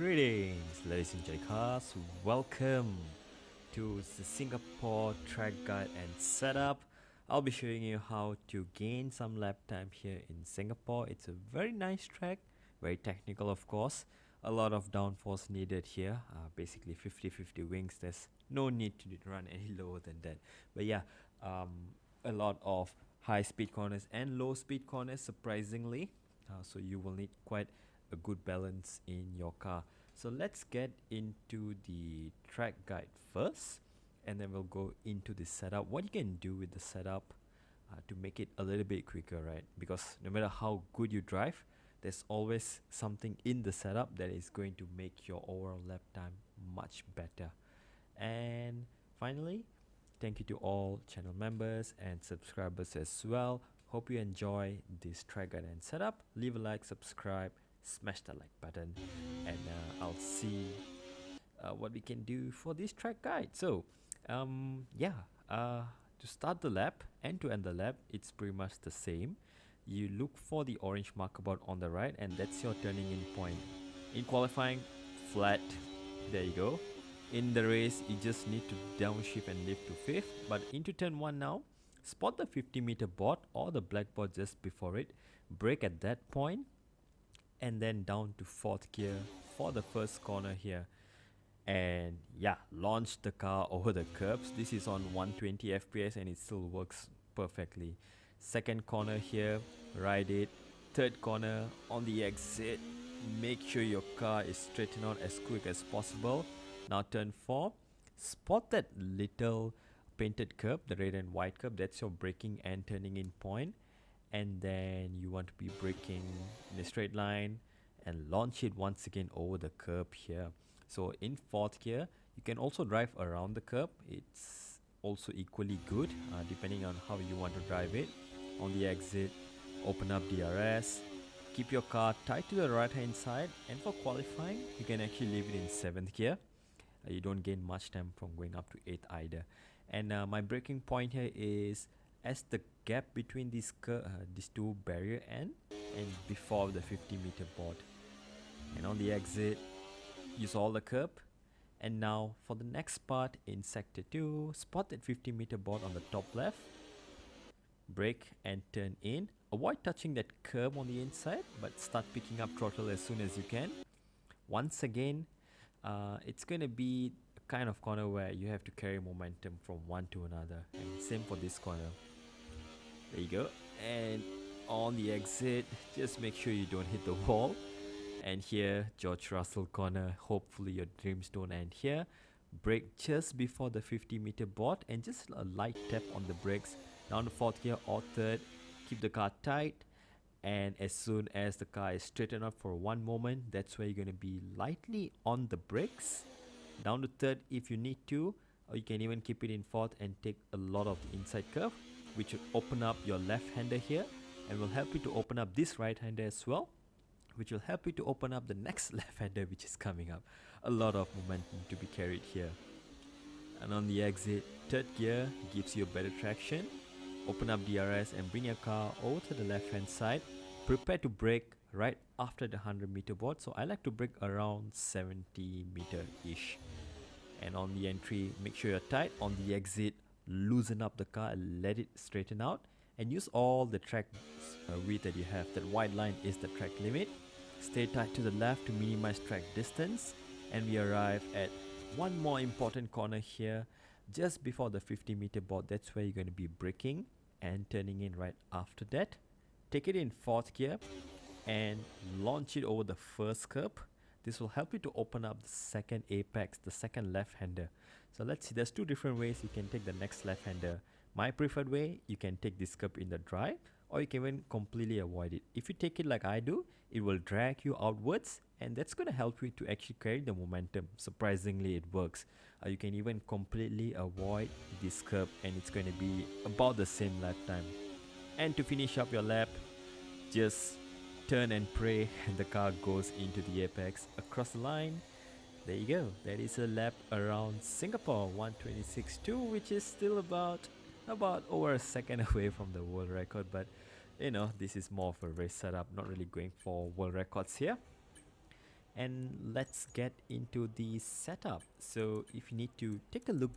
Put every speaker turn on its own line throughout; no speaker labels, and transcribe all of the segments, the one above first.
Greetings, ladies and gentlemen. Welcome to the Singapore track guide and setup. I'll be showing you how to gain some lap time here in Singapore. It's a very nice track, very technical, of course. A lot of downforce needed here, uh, basically 50 50 wings. There's no need to run any lower than that. But yeah, um, a lot of high speed corners and low speed corners, surprisingly. Uh, so you will need quite a good balance in your car. So let's get into the track guide first and then we'll go into the setup. What you can do with the setup uh, to make it a little bit quicker, right? Because no matter how good you drive, there's always something in the setup that is going to make your overall lap time much better. And finally, thank you to all channel members and subscribers as well. Hope you enjoy this track guide and setup. Leave a like, subscribe, smash the like button and uh, I'll see uh, what we can do for this track guide. So um, yeah, uh, to start the lap and to end the lap, it's pretty much the same. You look for the orange marker board on the right and that's your turning in point. In qualifying, flat, there you go. In the race, you just need to downshift and lift to 5th. But into turn 1 now, spot the 50 meter board or the black board just before it. brake at that point and then down to 4th gear for the first corner here. And yeah launch the car over the curbs. This is on 120 fps and it still works perfectly. Second corner here ride it. Third corner on the exit make sure your car is straightened out as quick as possible. Now turn 4 spot that little painted curb the red and white curb. That's your braking and turning in point and then you want to be braking in a straight line and launch it once again over the curb here. So in fourth gear you can also drive around the curb. It's also equally good uh, depending on how you want to drive it. On the exit open up DRS keep your car tight to the right hand side and for qualifying you can actually leave it in seventh gear. Uh, you don't gain much time from going up to eighth either. And uh, my braking point here is as the gap between these uh, these two barrier end and before the 50 meter board. And on the exit use all the curb. And now for the next part in sector 2 spot that 50 meter board on the top left. Brake and turn in. Avoid touching that curb on the inside but start picking up throttle as soon as you can. Once again uh, it's going to be a kind of corner where you have to carry momentum from one to another. And same for this corner there you go. And on the exit just make sure you don't hit the wall. And here George Russell corner hopefully your dreams don't end here. Brake just before the 50 meter board and just a light tap on the brakes. Down to fourth gear or third. Keep the car tight. And as soon as the car is straightened up for one moment that's where you're going to be lightly on the brakes. Down to third if you need to or you can even keep it in fourth and take a lot of the inside curve which will open up your left hander here and will help you to open up this right hander as well which will help you to open up the next left hander which is coming up. A lot of momentum to be carried here. And on the exit third gear gives you better traction. Open up the DRS and bring your car over to the left hand side. Prepare to brake right after the 100 meter board so I like to brake around 70 meter ish and on the entry make sure you're tight. On the exit loosen up the car and let it straighten out and use all the track uh, width that you have. That white line is the track limit. Stay tight to the left to minimize track distance. And we arrive at one more important corner here. Just before the 50 meter board that's where you're going to be braking and turning in right after that. Take it in fourth gear and launch it over the first curb this will help you to open up the second apex, the second left-hander. So let's see, there's two different ways you can take the next left-hander. My preferred way, you can take this curb in the drive or you can even completely avoid it. If you take it like I do, it will drag you outwards and that's going to help you to actually carry the momentum. Surprisingly, it works. Uh, you can even completely avoid this curb and it's going to be about the same lap time. And to finish up your lap, just turn and pray and the car goes into the apex. Across the line there you go. That is a lap around singapore 126.2 which is still about about over a second away from the world record but you know this is more of a race setup not really going for world records here. And let's get into the setup. So if you need to take a look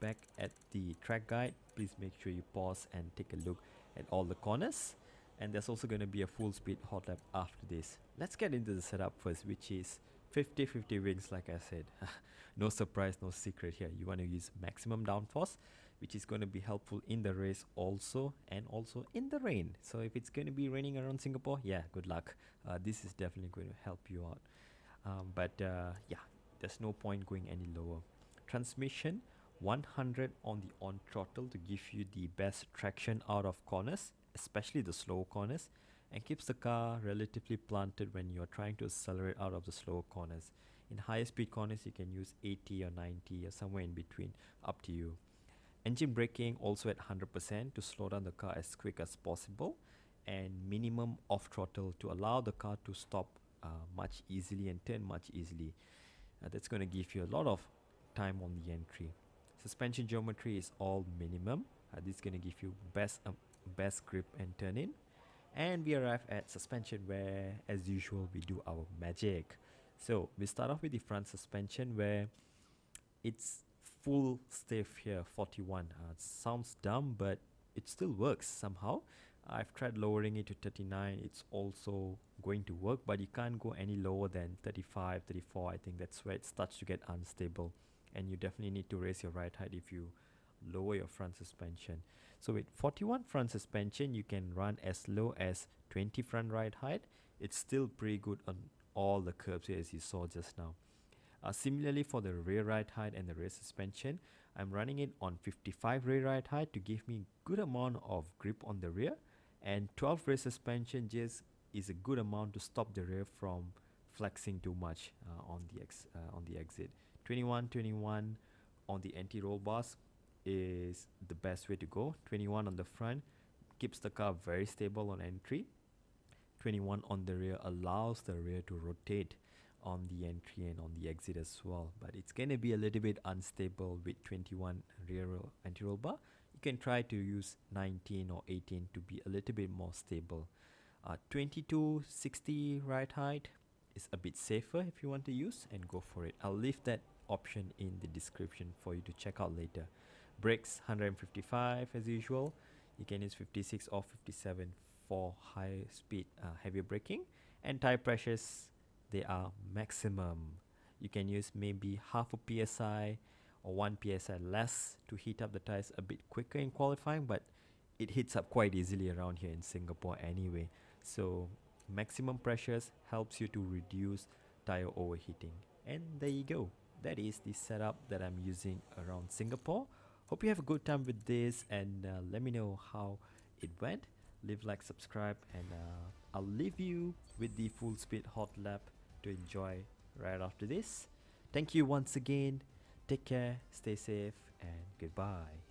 back at the track guide please make sure you pause and take a look at all the corners and there's also going to be a full speed hot lap after this. Let's get into the setup first which is 50 50 wings like i said. No surprise no secret here. You want to use maximum downforce which is going to be helpful in the race also and also in the rain. So if it's going to be raining around singapore yeah good luck. Uh, this is definitely going to help you out. Um, but uh, yeah there's no point going any lower. Transmission 100 on the on throttle to give you the best traction out of corners especially the slow corners and keeps the car relatively planted when you're trying to accelerate out of the slower corners. In higher speed corners you can use 80 or 90 or somewhere in between up to you. Engine braking also at 100% to slow down the car as quick as possible and minimum off throttle to allow the car to stop uh, much easily and turn much easily. Uh, that's going to give you a lot of time on the entry. Suspension geometry is all minimum. Uh, this is going to give you best um, best grip and turn in. And we arrive at suspension where as usual we do our magic. So we start off with the front suspension where it's full stiff here 41 uh, sounds dumb but it still works somehow. I've tried lowering it to 39 it's also going to work but you can't go any lower than 35 34 I think that's where it starts to get unstable. And you definitely need to raise your ride height if you lower your front suspension so with 41 front suspension you can run as low as 20 front ride height. It's still pretty good on all the curves here as you saw just now. Uh, similarly for the rear ride height and the rear suspension I'm running it on 55 rear ride height to give me good amount of grip on the rear. And 12 rear suspension just is a good amount to stop the rear from flexing too much uh, on the ex uh, on the exit. 21 21 on the anti-roll bars is the best way to go. 21 on the front keeps the car very stable on entry. 21 on the rear allows the rear to rotate on the entry and on the exit as well. But it's going to be a little bit unstable with 21 rear anti-roll bar. You can try to use 19 or 18 to be a little bit more stable. Uh, 22 60 ride height is a bit safer if you want to use and go for it. I'll leave that option in the description for you to check out later brakes 155 as usual. You can use 56 or 57 for high speed uh, heavier braking. And tire pressures they are maximum. You can use maybe half a psi or 1 psi less to heat up the tires a bit quicker in qualifying but it heats up quite easily around here in Singapore anyway. So maximum pressures helps you to reduce tire overheating. And there you go. That is the setup that I'm using around Singapore hope you have a good time with this and uh, let me know how it went. Leave like subscribe and uh, I'll leave you with the full speed hot lap to enjoy right after this. Thank you once again. Take care stay safe and goodbye